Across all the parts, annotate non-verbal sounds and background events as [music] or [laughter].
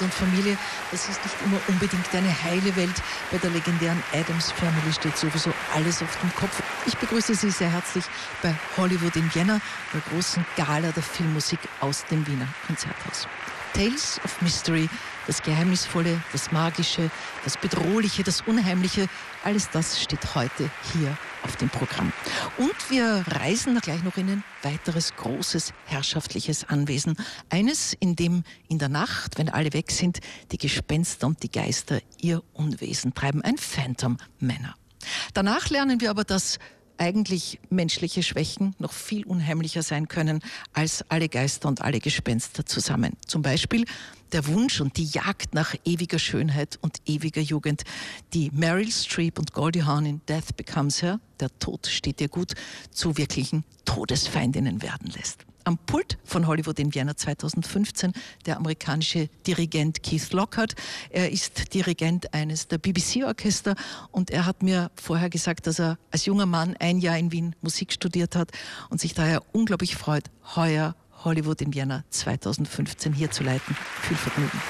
Kindheit und Familie, das ist nicht immer unbedingt eine heile Welt. Bei der legendären Adams Family steht sowieso alles auf dem Kopf. Ich begrüße Sie sehr herzlich bei Hollywood in Vienna, der großen Gala der Filmmusik aus dem Wiener Konzerthaus. Tales of Mystery, das Geheimnisvolle, das Magische, das Bedrohliche, das Unheimliche, alles das steht heute hier auf dem Programm. Und wir reisen gleich noch in ein weiteres großes herrschaftliches Anwesen. Eines, in dem in der Nacht, wenn alle weg sind, die Gespenster und die Geister ihr Unwesen treiben. Ein Phantom Manor. Danach lernen wir aber, dass eigentlich menschliche Schwächen noch viel unheimlicher sein können als alle Geister und alle Gespenster zusammen. Zum Beispiel der Wunsch und die Jagd nach ewiger Schönheit und ewiger Jugend, die Meryl Streep und Goldie Hawn in Death Becomes Her, der Tod steht ihr gut, zu wirklichen Todesfeindinnen werden lässt. Am Pult von Hollywood in Vienna 2015 der amerikanische Dirigent Keith Lockhart. Er ist Dirigent eines der BBC-Orchester und er hat mir vorher gesagt, dass er als junger Mann ein Jahr in Wien Musik studiert hat und sich daher unglaublich freut, heuer Hollywood in Vienna 2015 hier zu leiten. Viel Vergnügen.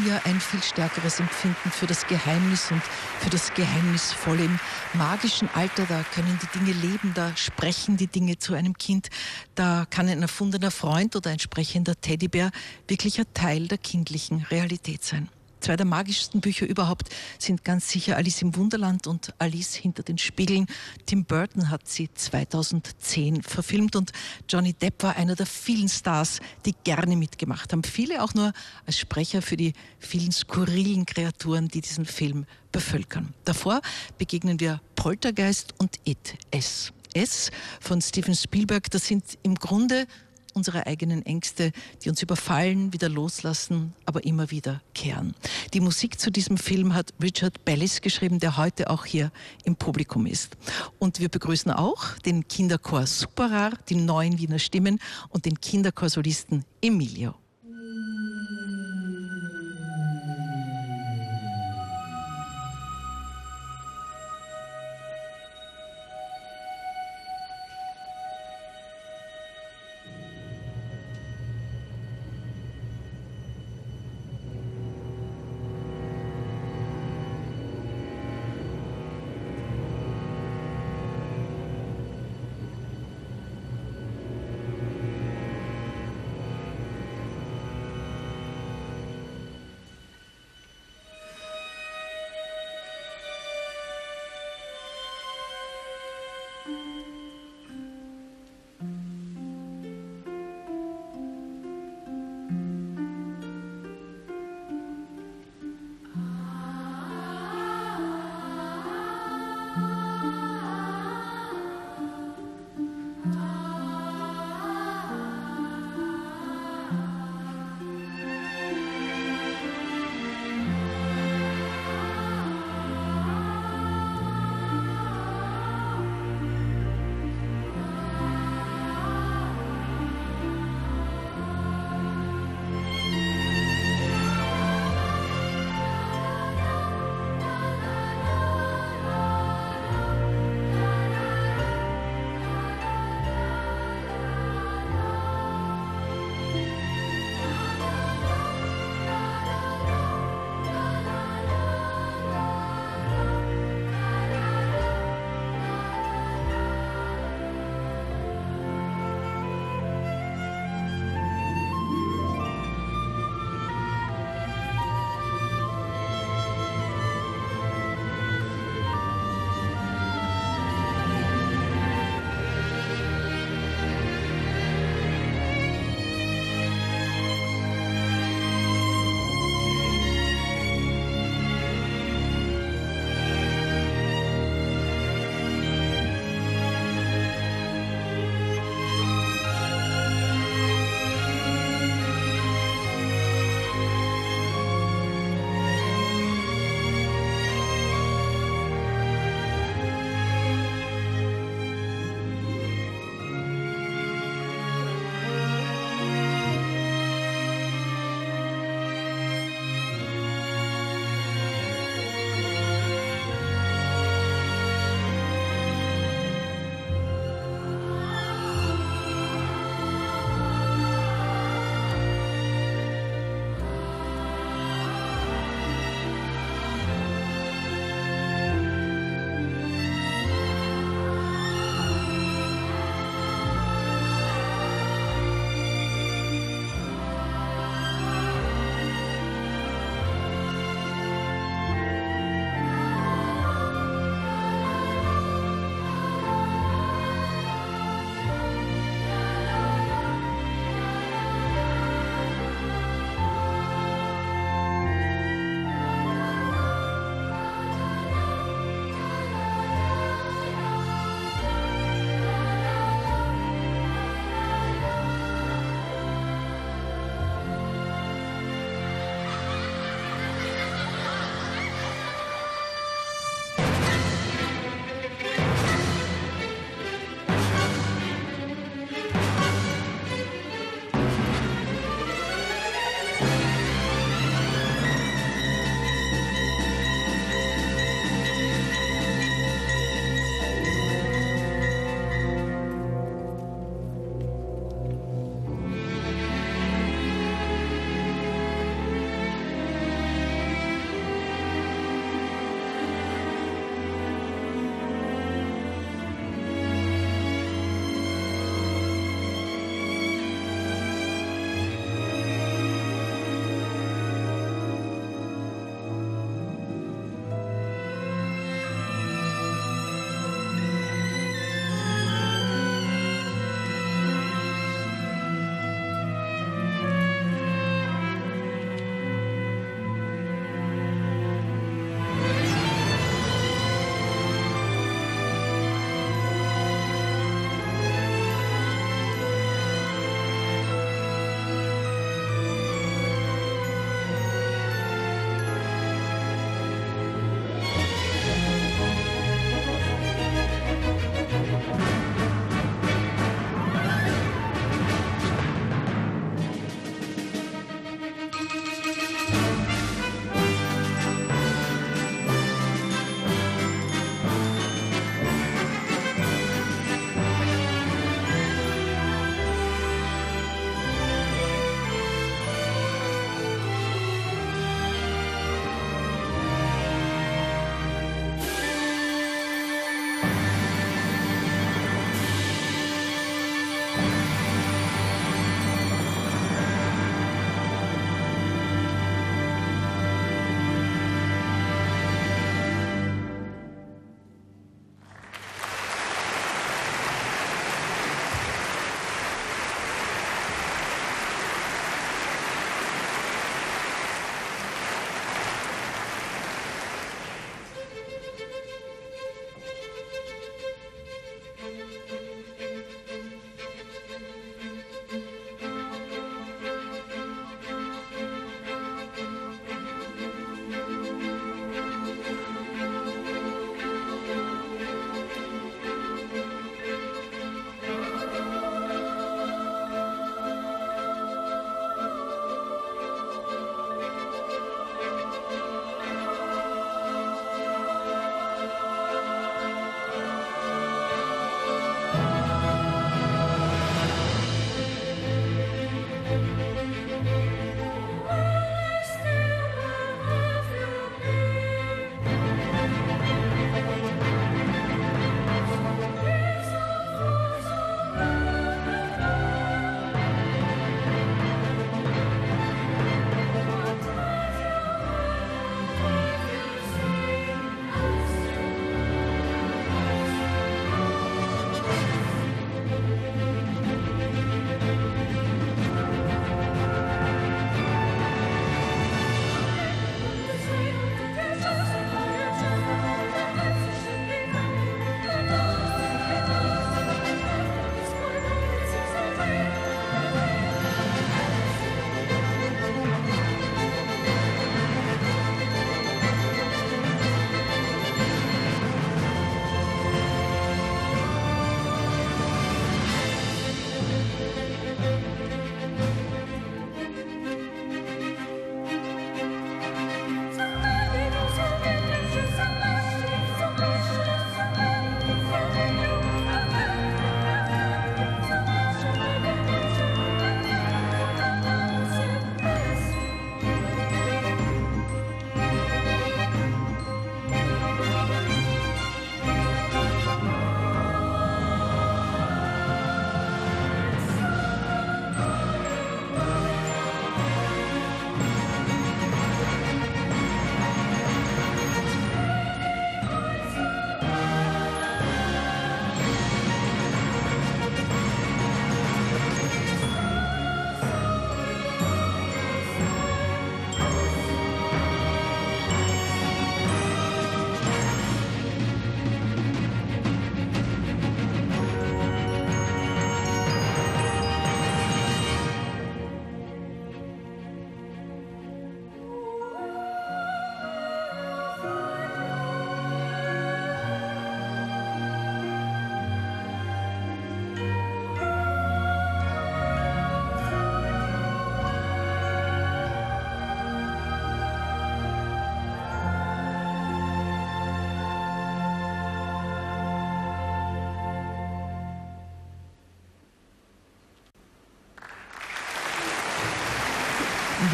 Haben ja ein viel stärkeres Empfinden für das Geheimnis und für das Geheimnisvolle. Im magischen Alter, da können die Dinge leben, da sprechen die Dinge zu einem Kind. Da kann ein erfundener Freund oder ein sprechender Teddybär wirklich ein Teil der kindlichen Realität sein. Zwei der magischsten Bücher überhaupt sind ganz sicher Alice im Wunderland und Alice hinter den Spiegeln. Tim Burton hat sie 2010 verfilmt und Johnny Depp war einer der vielen Stars, die gerne mitgemacht haben. Viele auch nur als Sprecher für die vielen skurrilen Kreaturen, die diesen Film bevölkern. Davor begegnen wir Poltergeist und It S. S von Steven Spielberg, das sind im Grunde unsere eigenen Ängste, die uns überfallen, wieder loslassen, aber immer wieder kehren. Die Musik zu diesem Film hat Richard Bellis geschrieben, der heute auch hier im Publikum ist. Und wir begrüßen auch den Kinderchor Superrar, die neuen Wiener Stimmen und den Kinderchorsolisten Emilio.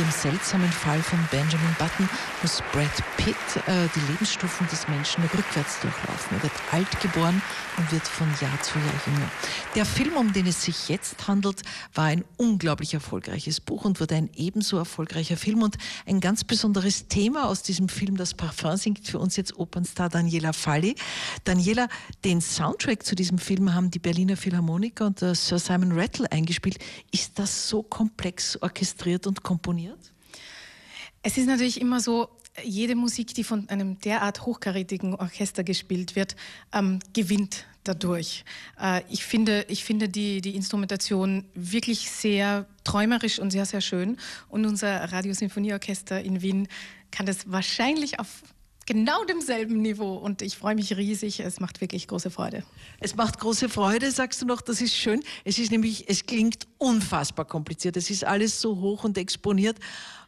Dem seltsamen Fall von Benjamin Button muss Brad Pitt äh, die Lebensstufen des Menschen rückwärts durchlaufen. Er wird alt geboren und wird von Jahr zu Jahr jünger. Der Film, um den es sich jetzt handelt, war ein unglaublich erfolgreiches Buch und wurde ein ebenso erfolgreicher Film. Und ein ganz besonderes Thema aus diesem Film, das Parfum, singt für uns jetzt Opernstar Daniela Falli. Daniela, den Soundtrack zu diesem Film haben die Berliner Philharmoniker und der Sir Simon Rattle eingespielt. Ist das so komplex orchestriert und komponiert? Es ist natürlich immer so, jede Musik, die von einem derart hochkarätigen Orchester gespielt wird, ähm, gewinnt dadurch. Äh, ich finde, ich finde die, die Instrumentation wirklich sehr träumerisch und sehr, sehr schön. Und unser Radiosinfonieorchester in Wien kann das wahrscheinlich auf genau demselben Niveau und ich freue mich riesig. Es macht wirklich große Freude. Es macht große Freude, sagst du noch, das ist schön. Es ist nämlich, es klingt unfassbar kompliziert. Es ist alles so hoch und exponiert.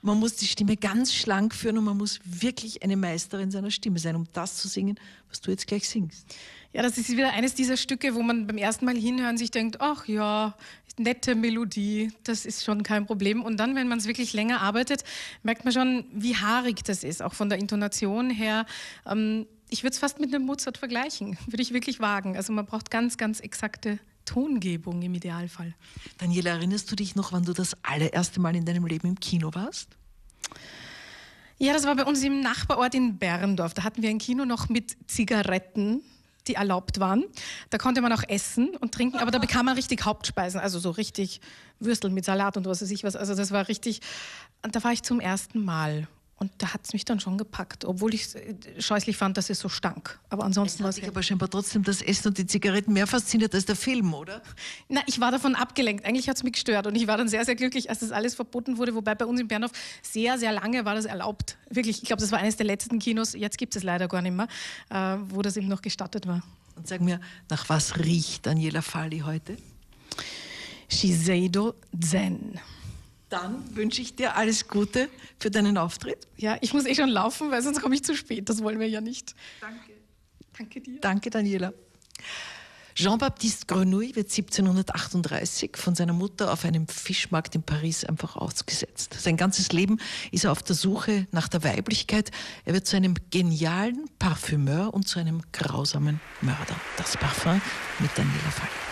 Man muss die Stimme ganz schlank führen und man muss wirklich eine Meisterin seiner Stimme sein, um das zu singen, was du jetzt gleich singst. Ja, das ist wieder eines dieser Stücke, wo man beim ersten Mal hinhören sich denkt, ach ja, nette Melodie, das ist schon kein Problem. Und dann, wenn man es wirklich länger arbeitet, merkt man schon, wie haarig das ist, auch von der Intonation her. Ähm, ich würde es fast mit einem Mozart vergleichen, [laughs] würde ich wirklich wagen. Also man braucht ganz, ganz exakte Tongebung im Idealfall. Daniela, erinnerst du dich noch, wann du das allererste Mal in deinem Leben im Kino warst? Ja, das war bei uns im Nachbarort in Berndorf. Da hatten wir ein Kino noch mit Zigaretten die erlaubt waren. Da konnte man auch essen und trinken, aber da bekam man richtig Hauptspeisen, also so richtig Würstel mit Salat und was weiß ich was. Also das war richtig. Und da war ich zum ersten Mal. Und da hat es mich dann schon gepackt, obwohl ich es äh, scheußlich fand, dass es so stank. Aber ansonsten war es. aber scheinbar trotzdem das Essen und die Zigaretten mehr fasziniert als der Film, oder? Na, ich war davon abgelenkt. Eigentlich hat es mich gestört und ich war dann sehr, sehr glücklich, als das alles verboten wurde. Wobei bei uns in Bernhof sehr, sehr lange war das erlaubt. Wirklich, ich glaube, das war eines der letzten Kinos, jetzt gibt es leider gar nicht mehr, äh, wo das eben noch gestattet war. Und sag mir, nach was riecht Daniela Falli heute? Shiseido Zen. Dann wünsche ich dir alles Gute für deinen Auftritt. Ja, ich muss eh schon laufen, weil sonst komme ich zu spät. Das wollen wir ja nicht. Danke. Danke dir. Danke, Daniela. Jean-Baptiste Grenouille wird 1738 von seiner Mutter auf einem Fischmarkt in Paris einfach ausgesetzt. Sein ganzes Leben ist er auf der Suche nach der Weiblichkeit. Er wird zu einem genialen Parfümeur und zu einem grausamen Mörder. Das Parfum mit Daniela Fall.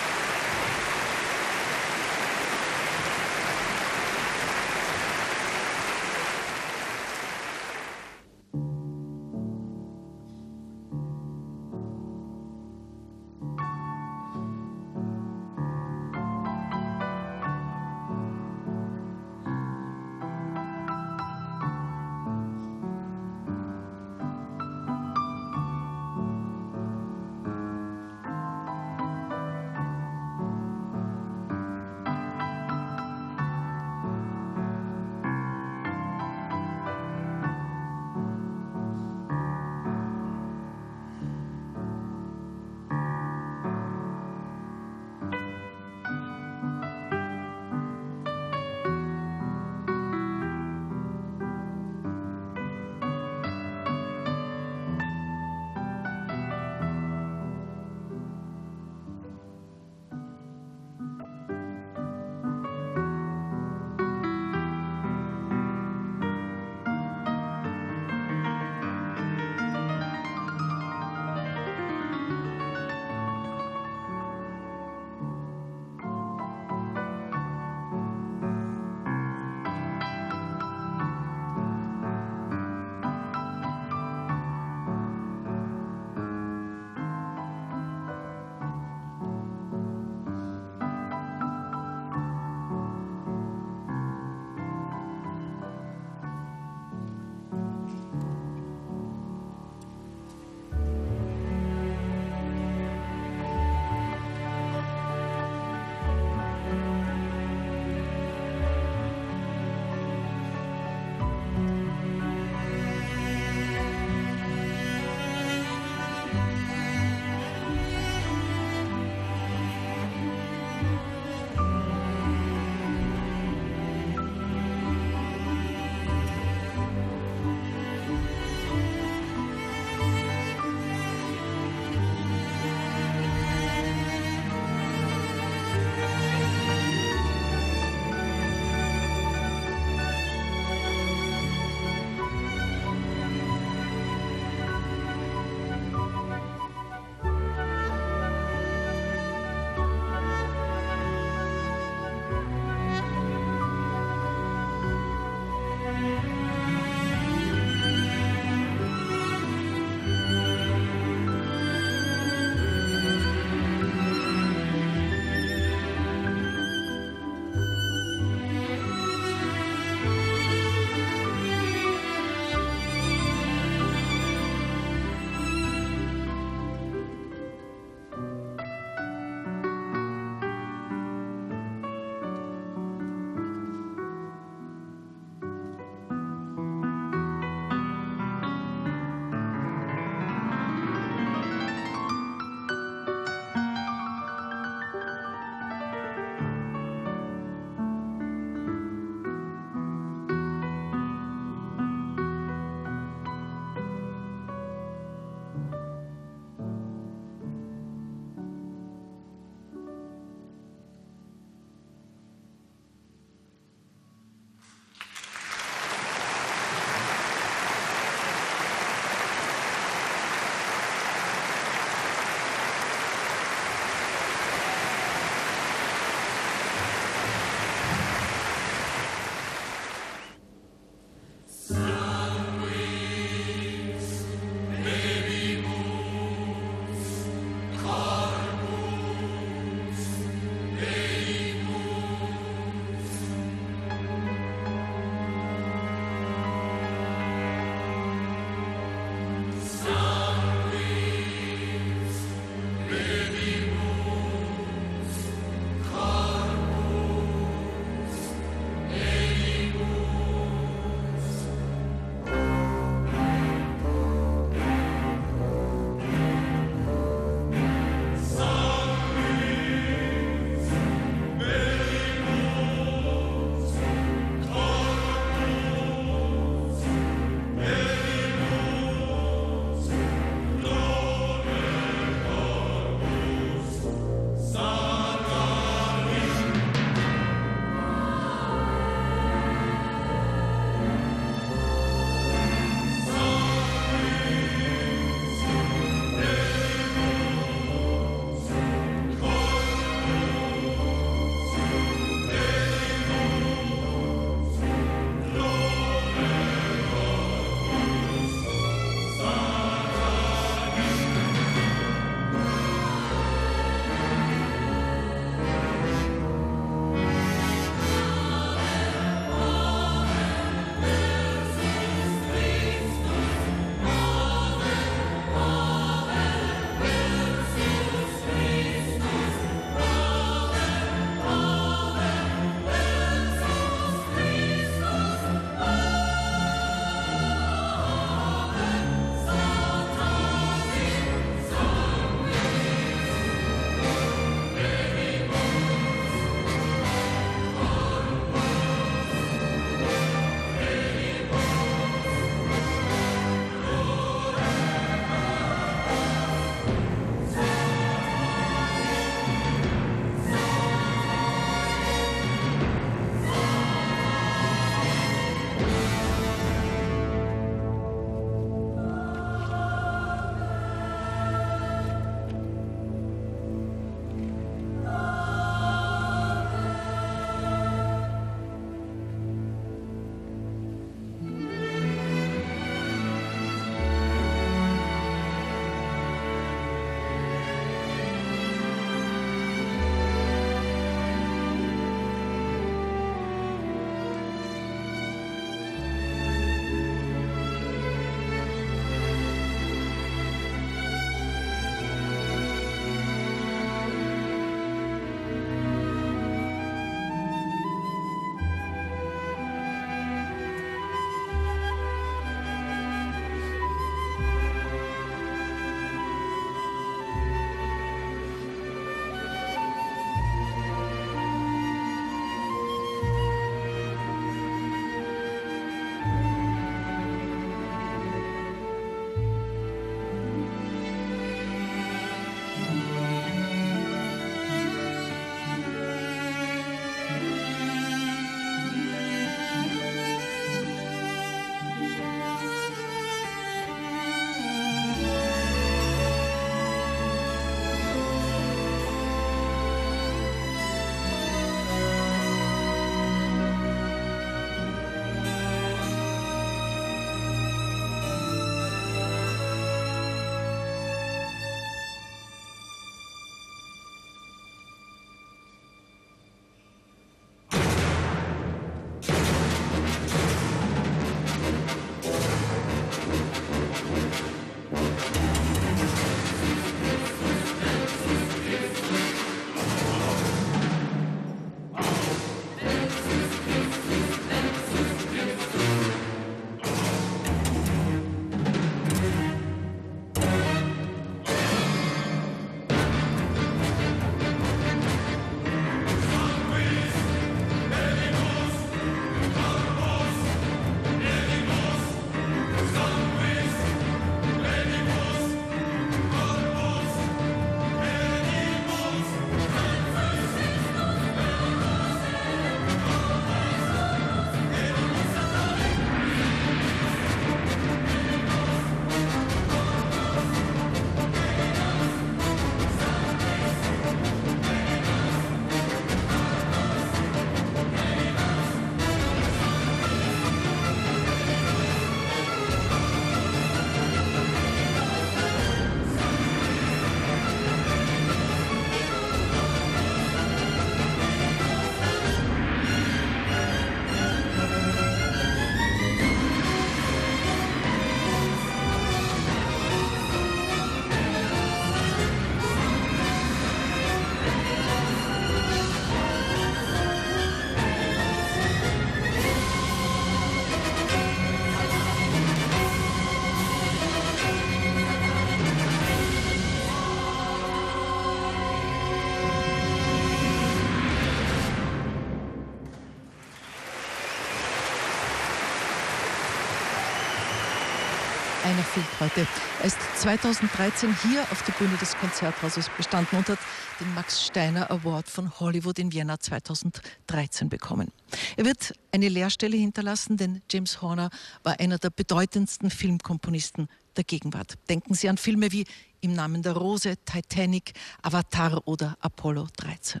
Fehlt heute. Er ist 2013 hier auf der Bühne des Konzerthauses bestanden und hat den Max Steiner Award von Hollywood in Vienna 2013 bekommen. Er wird eine Lehrstelle hinterlassen, denn James Horner war einer der bedeutendsten Filmkomponisten der Gegenwart. Denken Sie an Filme wie Im Namen der Rose, Titanic, Avatar oder Apollo 13.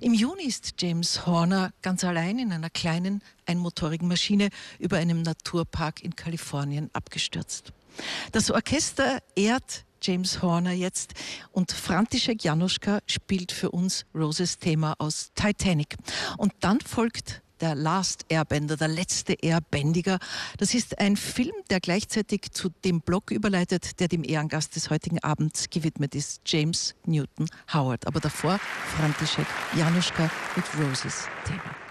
Im Juni ist James Horner ganz allein in einer kleinen einmotorigen Maschine über einem Naturpark in Kalifornien abgestürzt. Das Orchester ehrt James Horner jetzt und František Januszka spielt für uns Roses Thema aus Titanic. Und dann folgt der Last Airbender, der letzte Airbändiger. Das ist ein Film, der gleichzeitig zu dem Blog überleitet, der dem Ehrengast des heutigen Abends gewidmet ist, James Newton Howard. Aber davor František Januszka mit Roses Thema.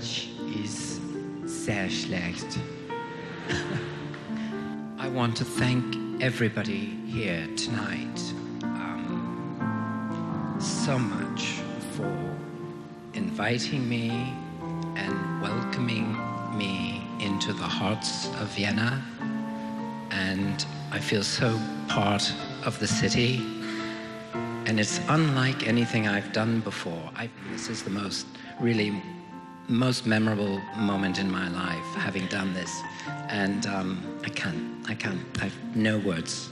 Deutsch ist sehr schlecht. [laughs] I want to thank everybody here tonight um, so much for inviting me and welcoming me into the hearts of Vienna. And I feel so part of the city. And it's unlike anything I've done before. I, this is the most really most memorable moment in my life having done this. And um, I can't, I can't, I've no words.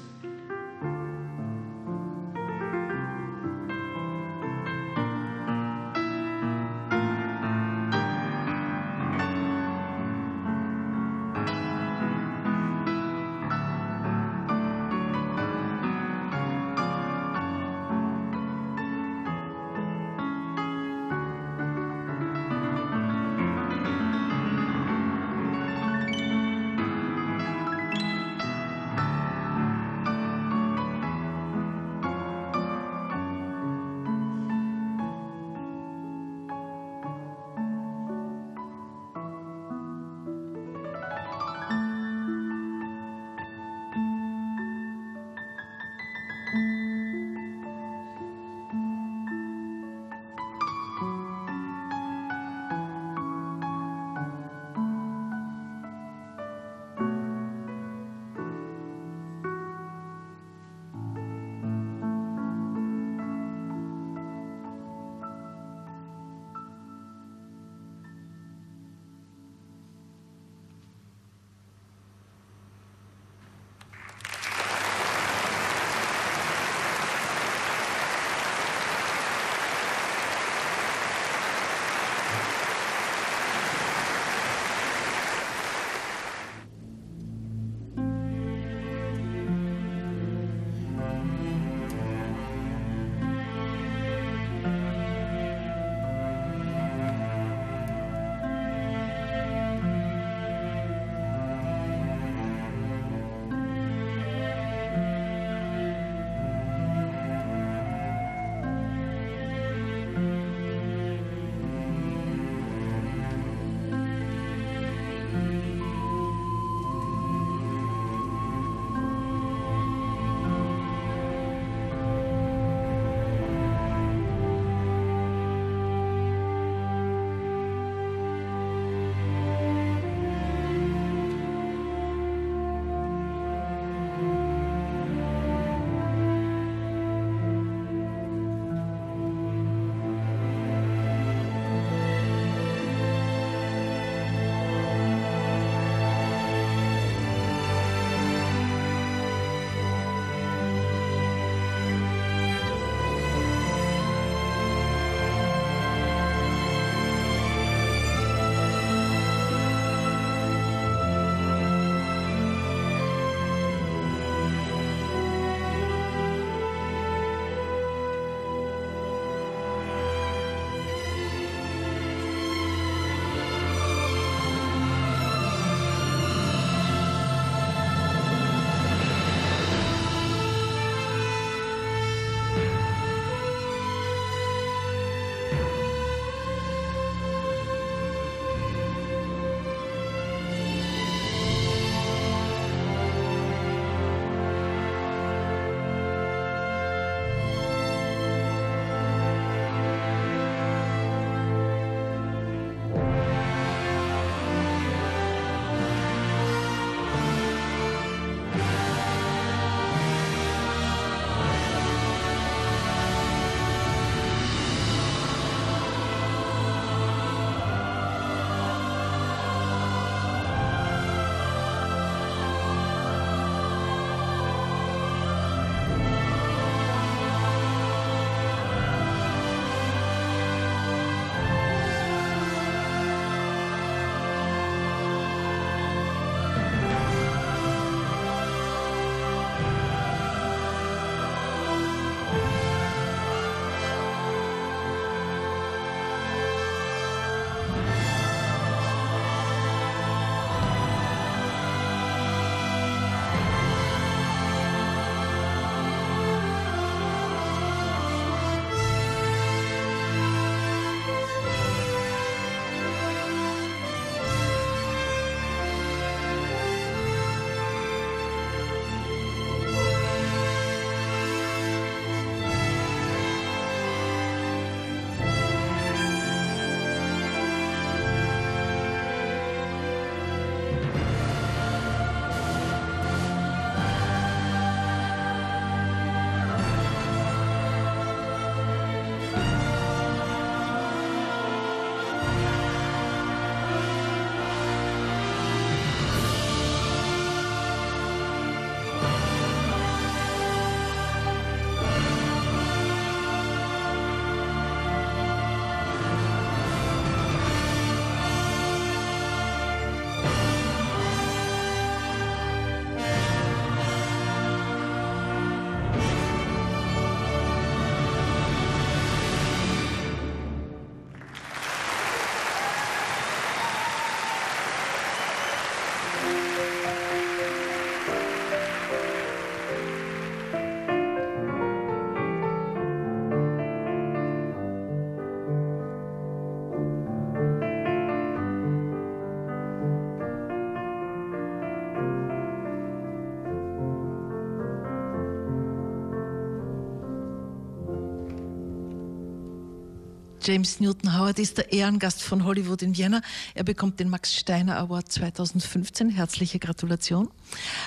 James Newton Howard ist der Ehrengast von Hollywood in Vienna. Er bekommt den Max Steiner Award 2015. Herzliche Gratulation.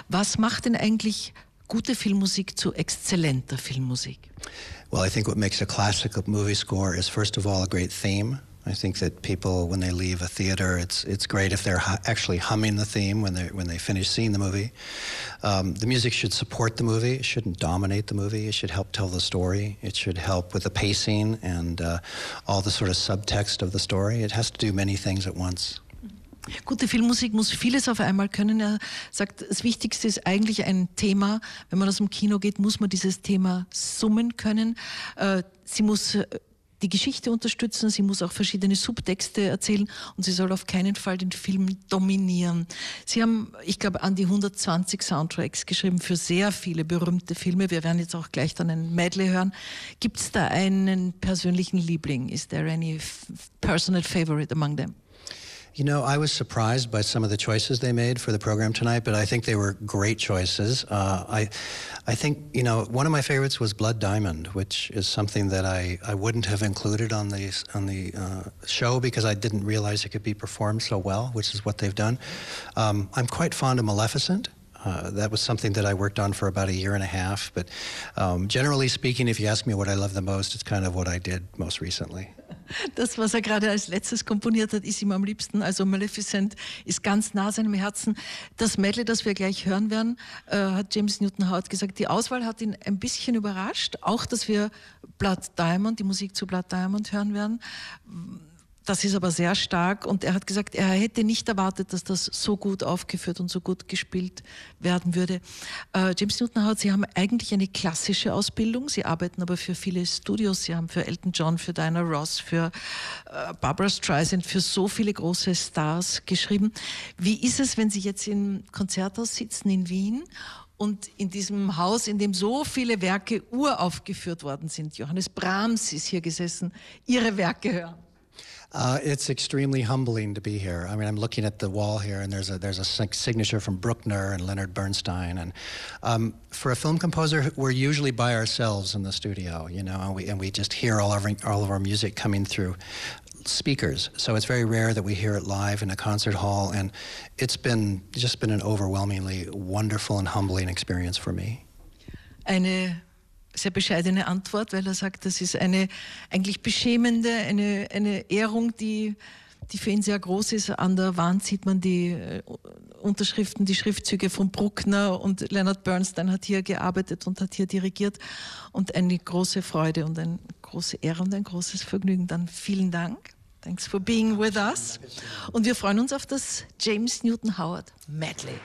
Was macht denn eigentlich gute Filmmusik zu exzellenter Filmmusik? Well, I think what makes a classical movie score is first of all a great theme. I think that people, when they leave a theater, it's it's great if they're hu actually humming the theme when they when they finish seeing the movie. Um, the music should support the movie. It shouldn't dominate the movie. It should help tell the story. It should help with the pacing and uh, all the sort of subtext of the story. It has to do many things at once. Gute Filmmusik muss vieles auf einmal können. Er sagt, das Wichtigste ist eigentlich ein Thema. Wenn man aus dem Kino geht, muss man dieses Thema summen können. Äh, sie muss äh, die Geschichte unterstützen, sie muss auch verschiedene Subtexte erzählen und sie soll auf keinen Fall den Film dominieren. Sie haben, ich glaube, an die 120 Soundtracks geschrieben für sehr viele berühmte Filme. Wir werden jetzt auch gleich dann ein Medley hören. Gibt es da einen persönlichen Liebling? Is there any personal favorite among them? You know, I was surprised by some of the choices they made for the program tonight, but I think they were great choices. Uh, I, I think you know one of my favorites was Blood Diamond, which is something that I, I wouldn't have included on the on the uh, show because I didn't realize it could be performed so well, which is what they've done. Um, I'm quite fond of Maleficent. Uh, that was something that I worked on for about a year and a half. But um, generally speaking, if you ask me what I love the most, it's kind of what I did most recently. Das, was er gerade als letztes komponiert hat, ist ihm am liebsten. Also Maleficent ist ganz nah seinem Herzen. Das Medley, das wir gleich hören werden, äh, hat James Newton Howard gesagt, die Auswahl hat ihn ein bisschen überrascht. Auch, dass wir Blood Diamond, die Musik zu Blood Diamond hören werden das ist aber sehr stark und er hat gesagt, er hätte nicht erwartet, dass das so gut aufgeführt und so gut gespielt werden würde. Äh, James Newton Howard, Sie haben eigentlich eine klassische Ausbildung, Sie arbeiten aber für viele Studios, Sie haben für Elton John, für Diana Ross, für äh, Barbara Streisand, für so viele große Stars geschrieben. Wie ist es, wenn Sie jetzt im Konzerthaus sitzen in Wien und in diesem Haus, in dem so viele Werke uraufgeführt worden sind, Johannes Brahms ist hier gesessen, Ihre Werke hören? Uh, it's extremely humbling to be here. I mean, I'm looking at the wall here, and there's a there's a signature from Bruckner and Leonard Bernstein. And um, for a film composer, we're usually by ourselves in the studio, you know, and we and we just hear all of our, all of our music coming through speakers. So it's very rare that we hear it live in a concert hall, and it's been just been an overwhelmingly wonderful and humbling experience for me. Eine sehr bescheidene Antwort, weil er sagt, das ist eine eigentlich beschämende, eine, eine Ehrung, die, die für ihn sehr groß ist. An der Wand sieht man die äh, Unterschriften, die Schriftzüge von Bruckner und Leonard Bernstein hat hier gearbeitet und hat hier dirigiert. Und eine große Freude und eine große Ehre und ein großes Vergnügen. Dann vielen Dank. Thanks for being with us. Und wir freuen uns auf das James Newton Howard Medley.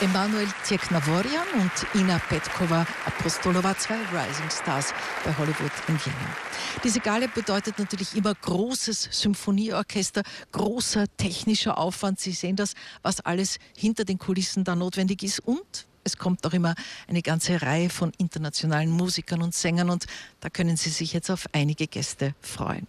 Emanuel Tjeknavorian und Ina Petkova Apostolova, zwei Rising Stars bei Hollywood in Vienna. Diese Gala bedeutet natürlich immer großes Symphonieorchester, großer technischer Aufwand. Sie sehen das, was alles hinter den Kulissen da notwendig ist und es kommt auch immer eine ganze Reihe von internationalen Musikern und Sängern und da können Sie sich jetzt auf einige Gäste freuen.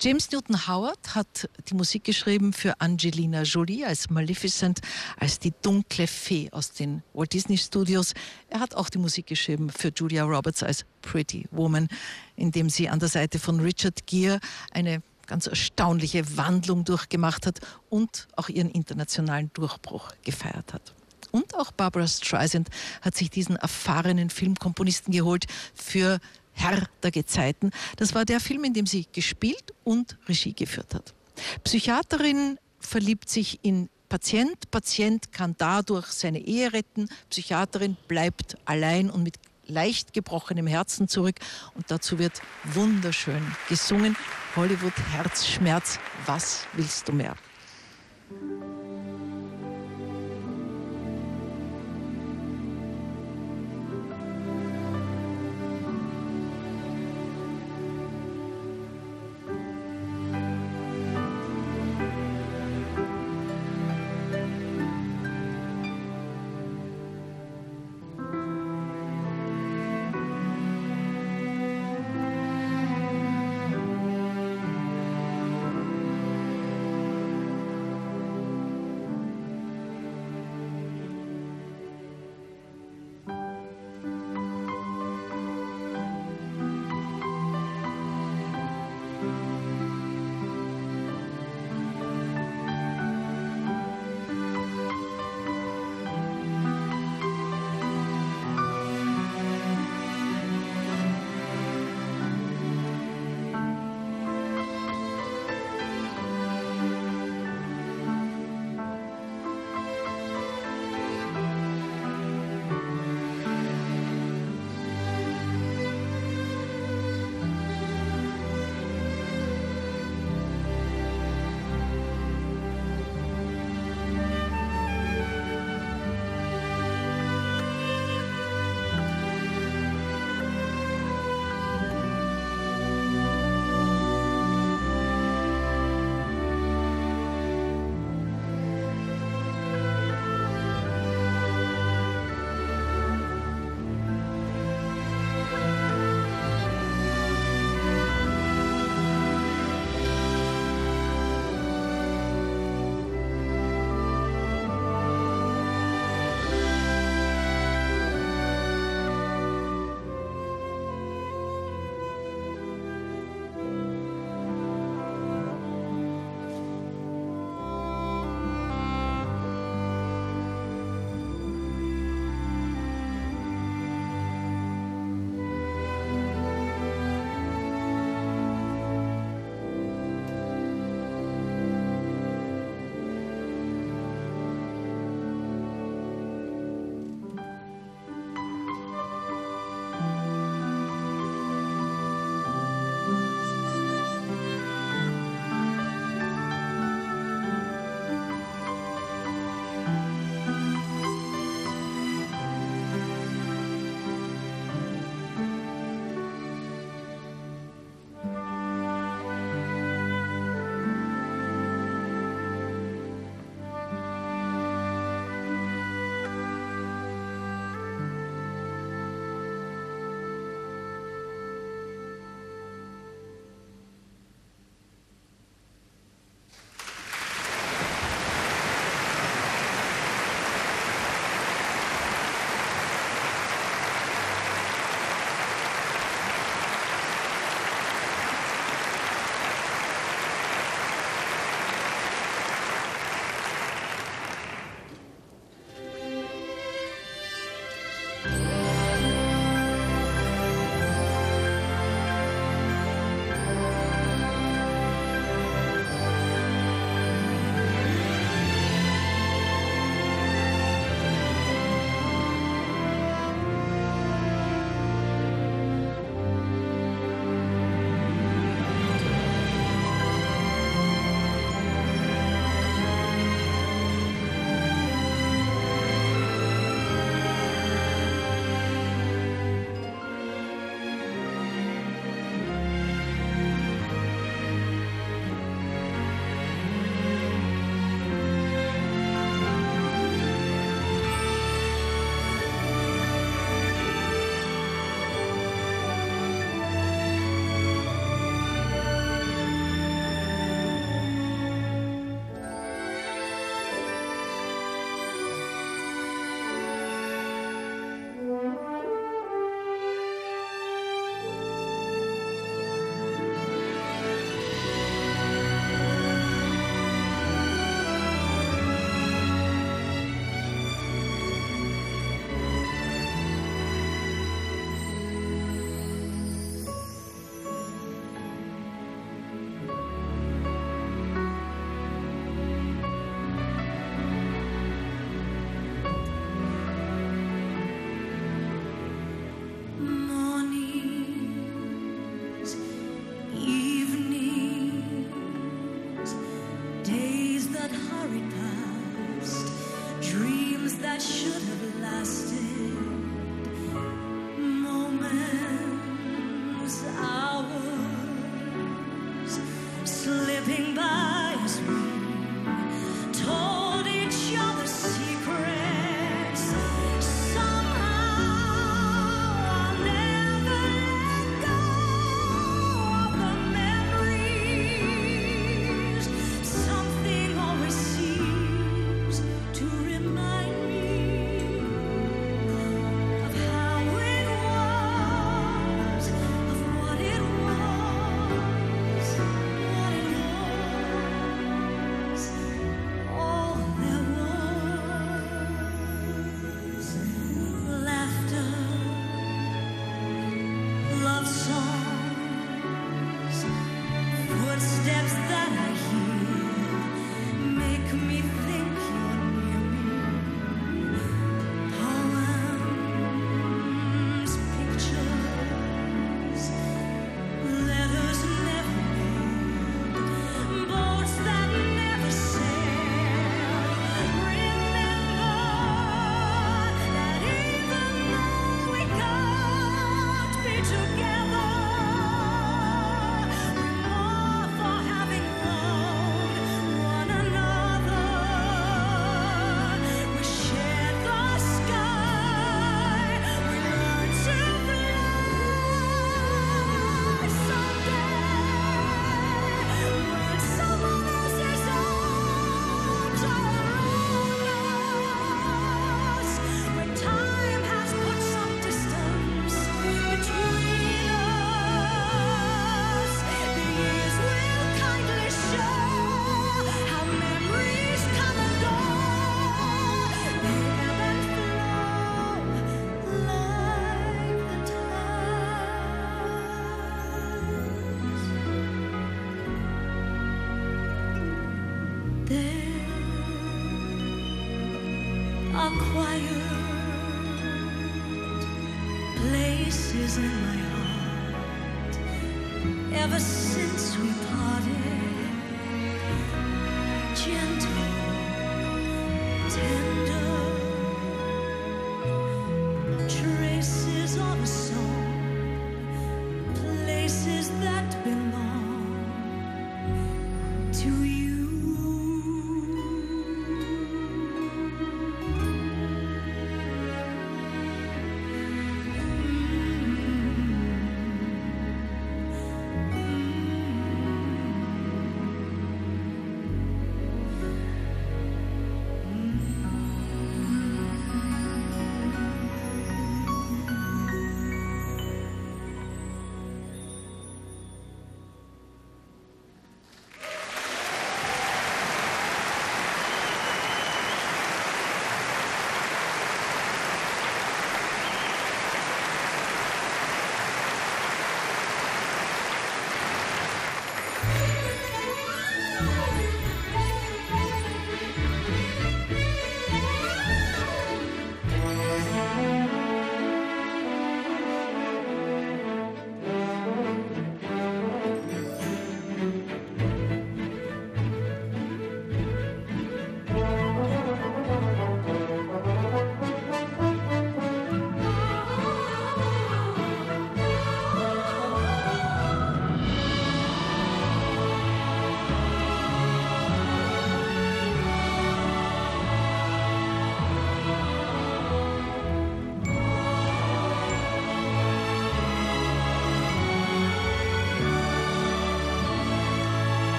James Newton Howard hat die Musik geschrieben für Angelina Jolie als Maleficent, als die dunkle Fee aus den Walt Disney Studios. Er hat auch die Musik geschrieben für Julia Roberts als Pretty Woman, indem sie an der Seite von Richard Gere eine ganz erstaunliche Wandlung durchgemacht hat und auch ihren internationalen Durchbruch gefeiert hat. Und auch Barbara Streisand hat sich diesen erfahrenen Filmkomponisten geholt für Herr der Gezeiten. Das war der Film, in dem sie gespielt und Regie geführt hat. Psychiaterin verliebt sich in Patient. Patient kann dadurch seine Ehe retten. Psychiaterin bleibt allein und mit leicht gebrochenem Herzen zurück. Und dazu wird wunderschön gesungen. Hollywood Herzschmerz. Was willst du mehr?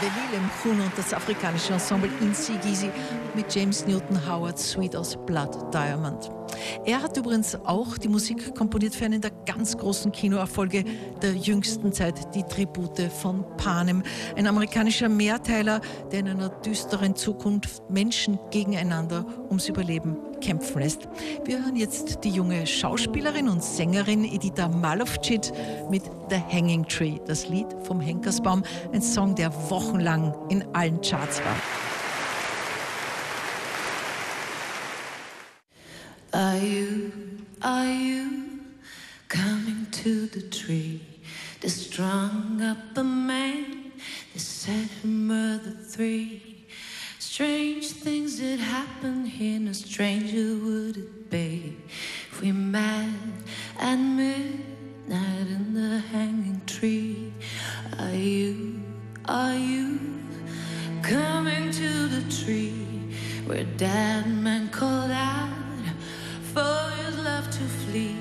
Velile Mkhunu und das afrikanische Ensemble Insigisi mit James Newton Howard Sweet aus Blood Diamond. Er hat übrigens auch die Musik komponiert für einen der ganz großen Kinoerfolge der jüngsten Zeit, die Tribute von Panem, ein amerikanischer Mehrteiler, der in einer düsteren Zukunft Menschen gegeneinander ums Überleben kämpfen lässt. Wir hören jetzt die junge Schauspielerin und Sängerin Edita Malovcit mit The Hanging Tree, das Lied vom Henkersbaum, ein Song, der wochenlang in allen Charts war. Are you, are you coming to the tree? They strung up a man, they set him murder three. Strange things that happen here, no stranger would it be if we met at midnight in the hanging tree. Are you, are you coming to the tree where dead men called out? For his love to flee.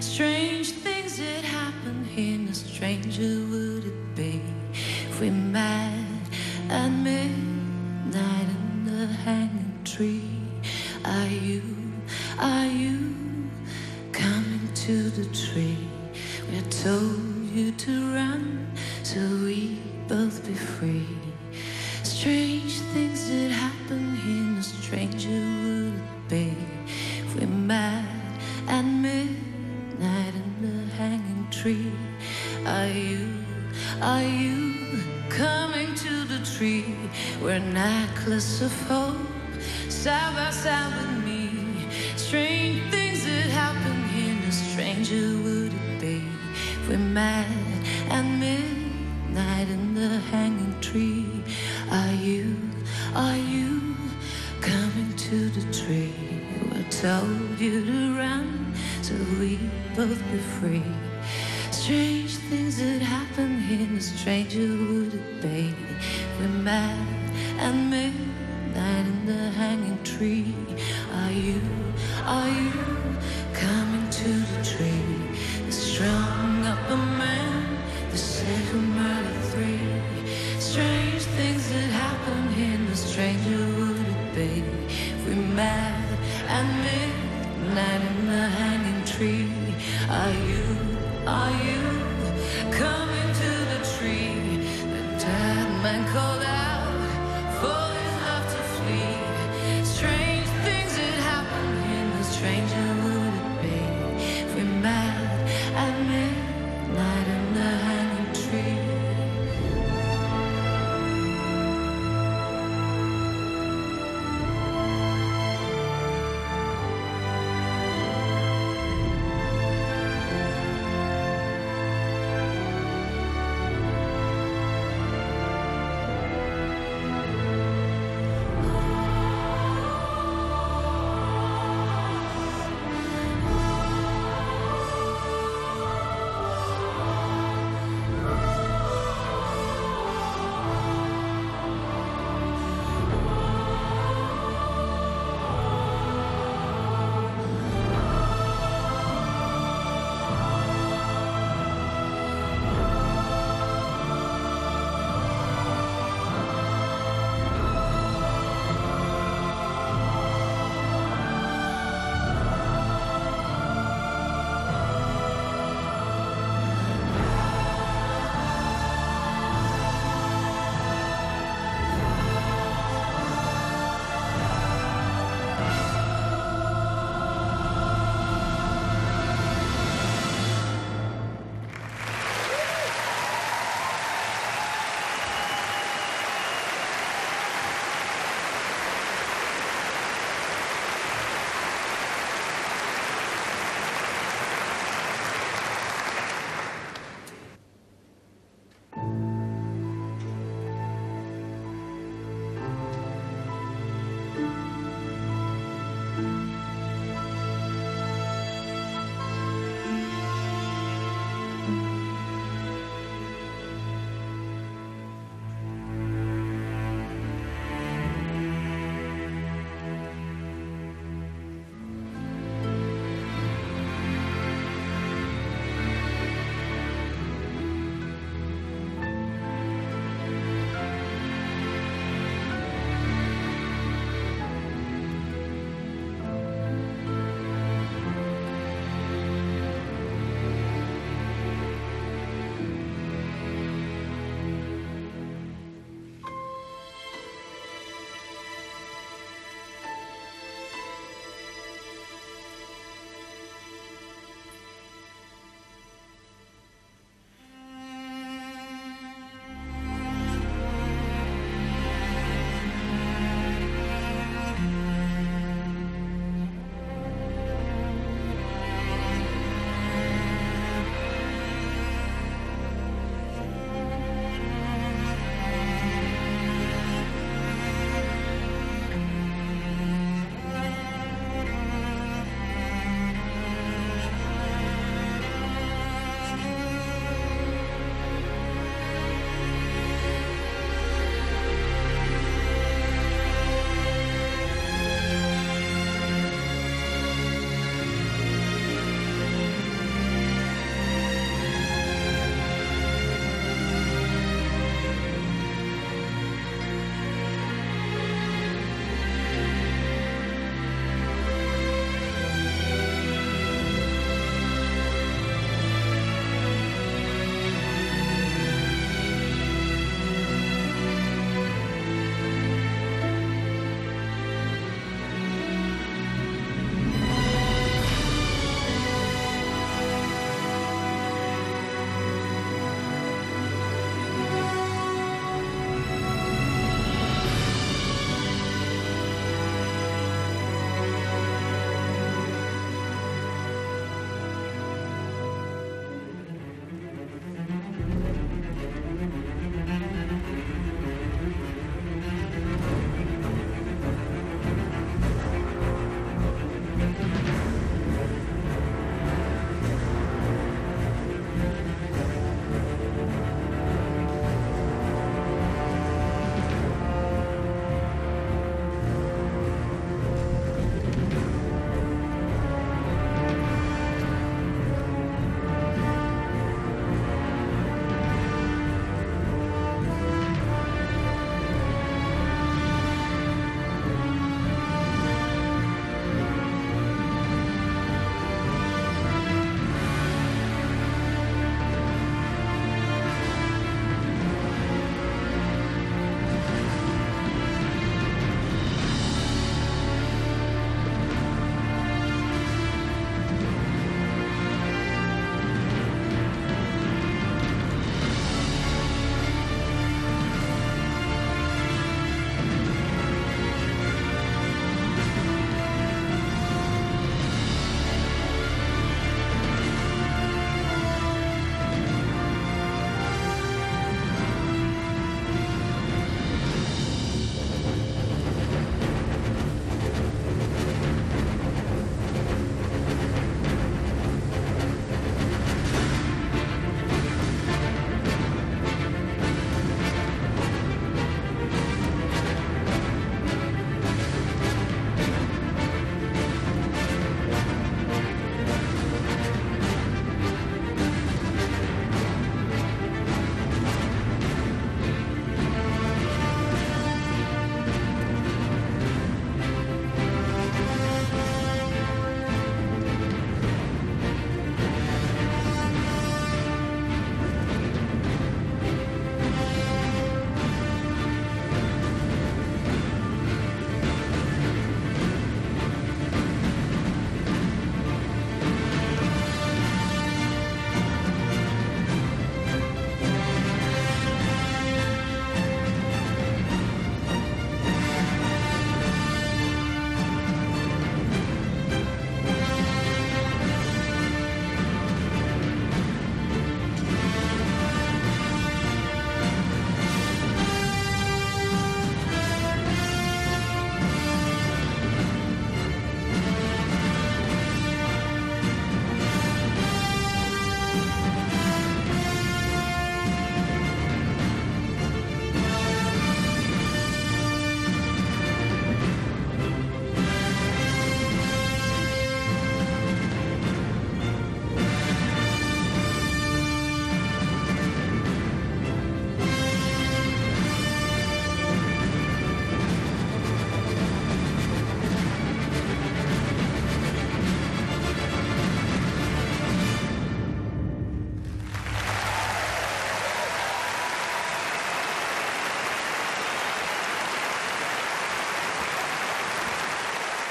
Strange things that happen here, no stranger would it be if we met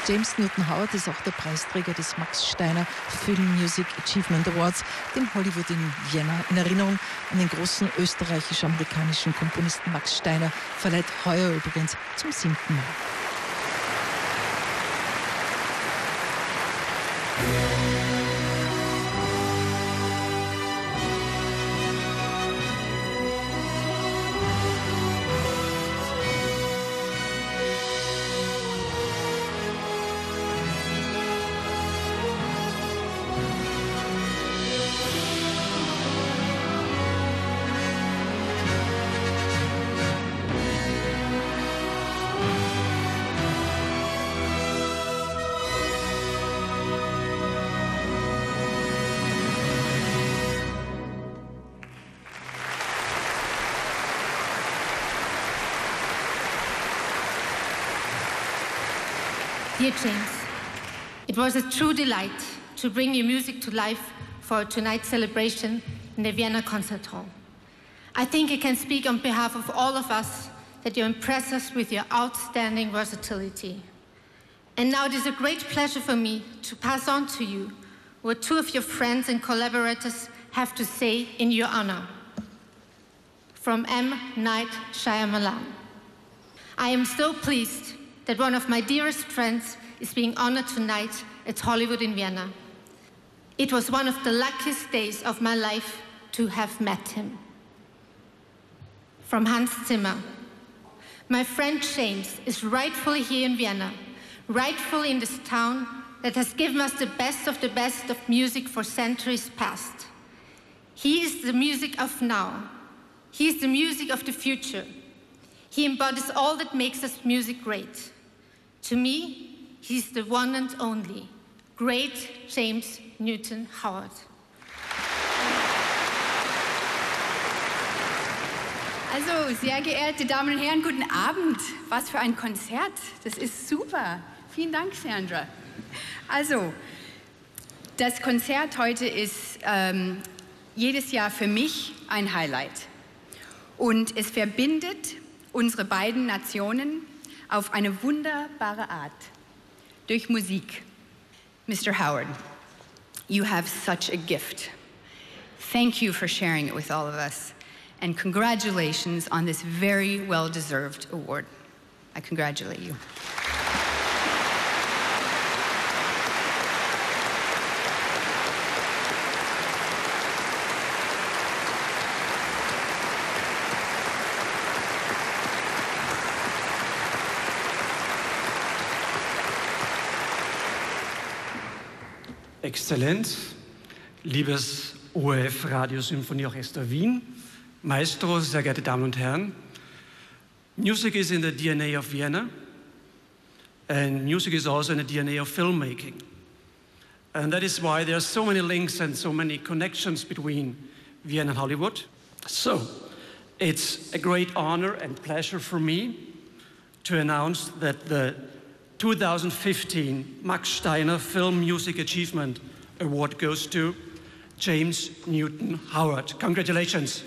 James Newton Howard ist auch der Preisträger des Max Steiner Film Music Achievement Awards, dem Hollywood in Vienna. In Erinnerung an den großen österreichisch-amerikanischen Komponisten Max Steiner verleiht heuer übrigens zum siebten Mal. Dear James, it was a true delight to bring your music to life for tonight's celebration in the Vienna Concert Hall. I think I can speak on behalf of all of us that you impress us with your outstanding versatility. And now it is a great pleasure for me to pass on to you what two of your friends and collaborators have to say in your honor. From M. Night Shyamalan. I am so pleased that one of my dearest friends is being honored tonight at Hollywood in Vienna. It was one of the luckiest days of my life to have met him. From Hans Zimmer. My friend James is rightfully here in Vienna, rightfully in this town that has given us the best of the best of music for centuries past. He is the music of now. He is the music of the future. He embodies all that makes us music great. To me, he's the one and only great James Newton Howard. Also, sehr geehrte Damen und Herren, guten Abend. Was für ein Konzert. Das ist super. Vielen Dank, Sandra. Also, das Konzert heute ist ähm, jedes Jahr für mich ein Highlight. Und es verbindet unsere beiden Nationen auf eine wunderbare Art durch Musik. Mr. Howard, you have such a gift. Thank you for sharing it with all of us, and congratulations on this very well deserved award. I congratulate you. Exzellenz, liebes ORF Radio Symphonieorchester Wien, Maestro, sehr geehrte Damen und Herren, music is in the DNA of Vienna, and music is also in the DNA of filmmaking. And that is why there are so many links and so many connections between Vienna and Hollywood. So, it's a great honor and pleasure for me to announce that the 2015 Max Steiner Film Music Achievement Award goes to James Newton Howard. Congratulations.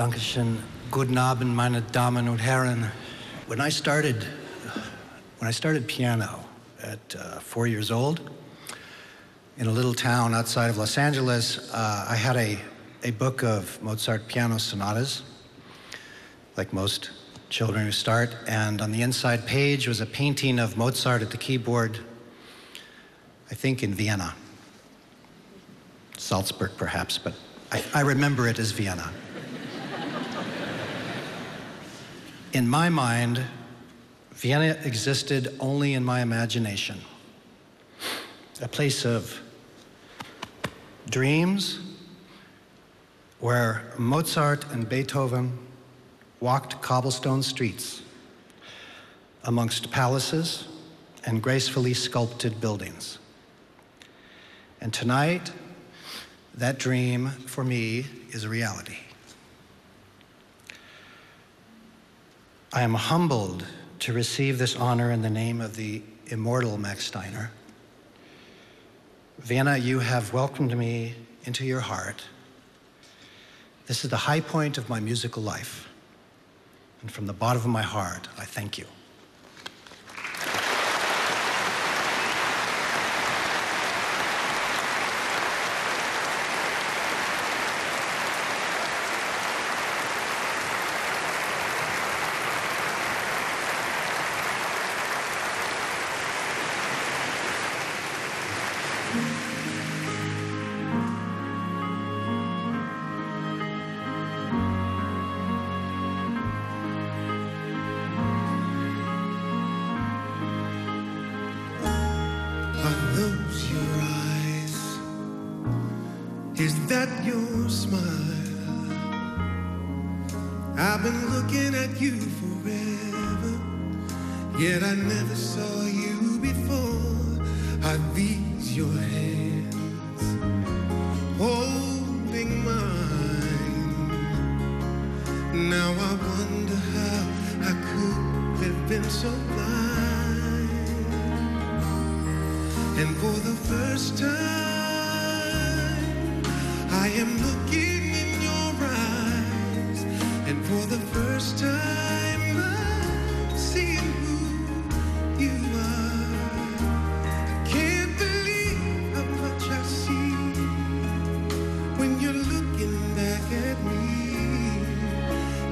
Dankeschön. Guten Abend, meine Damen und Herren. When I started, when I started piano at uh, four years old, in a little town outside of Los Angeles, uh, I had a, a book of Mozart piano sonatas, like most children who start. And on the inside page was a painting of Mozart at the keyboard, I think in Vienna. Salzburg, perhaps, but I, I remember it as Vienna. In my mind, Vienna existed only in my imagination. A place of dreams where Mozart and Beethoven walked cobblestone streets amongst palaces and gracefully sculpted buildings. And tonight, that dream for me is a reality. I am humbled to receive this honor in the name of the immortal Max Steiner. Vienna, you have welcomed me into your heart. This is the high point of my musical life. And from the bottom of my heart, I thank you.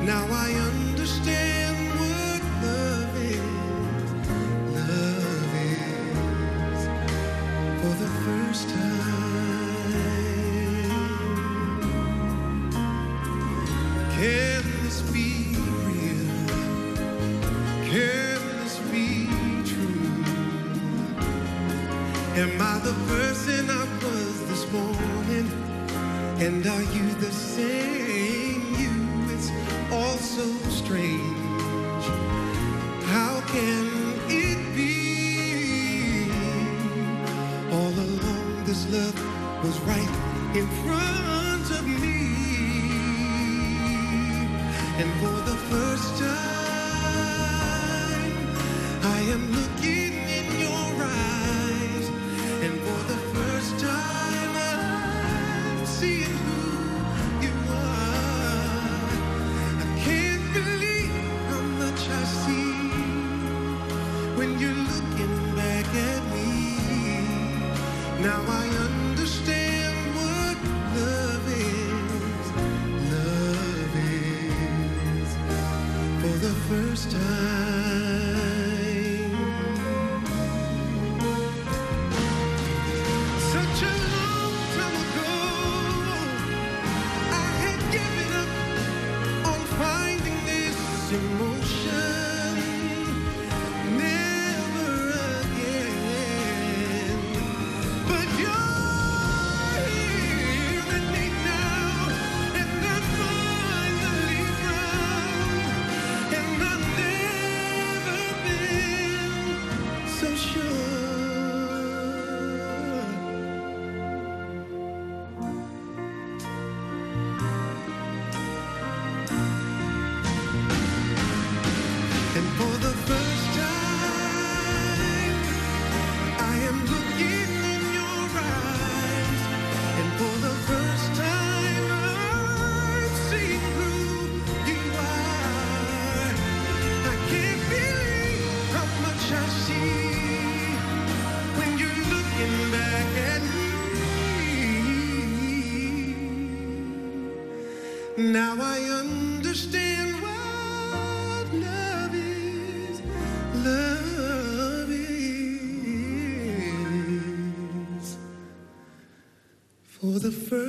Now I understand what love is. Love is for the first time. Can this be real? Can this be true? Am I the person I was this morning? And are you the same?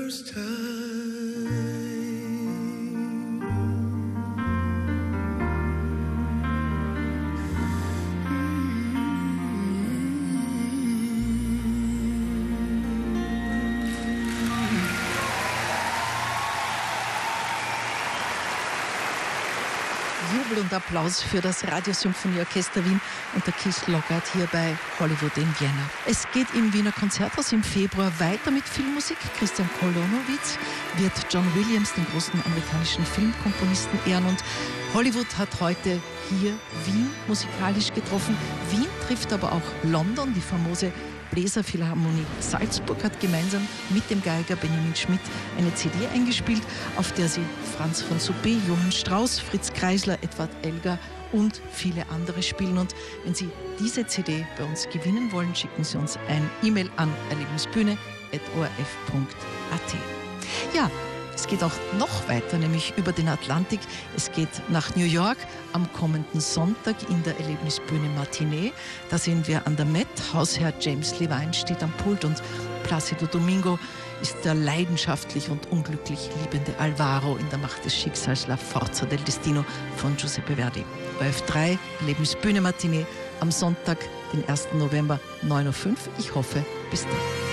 First time. Und Applaus für das Radiosymphonieorchester Wien unter Keith Loggart hier bei Hollywood in Vienna. Es geht im Wiener Konzerthaus im Februar weiter mit Filmmusik. Christian Kolonowitz wird John Williams, den großen amerikanischen Filmkomponisten, ehren und Hollywood hat heute hier Wien musikalisch getroffen. Wien trifft aber auch London, die famose Bläserphilharmonie Salzburg hat gemeinsam mit dem Geiger Benjamin Schmidt eine CD eingespielt, auf der sie Franz von Suppé, Johann Strauss, Fritz Kreisler, Edward Elgar und viele andere spielen. Und wenn Sie diese CD bei uns gewinnen wollen, schicken Sie uns ein E-Mail an erlebnisbühne.orf.at. Ja, es geht auch noch weiter, nämlich über den Atlantik. Es geht nach New York am kommenden Sonntag in der Erlebnisbühne Matinee. Da sind wir an der Met. Hausherr James Levine steht am Pult und Placido Domingo ist der leidenschaftlich und unglücklich liebende Alvaro in der Macht des Schicksals La Forza del Destino von Giuseppe Verdi. OF3, Erlebnisbühne Matinee am Sonntag, den 1. November, 9.05 Uhr. Ich hoffe, bis dann.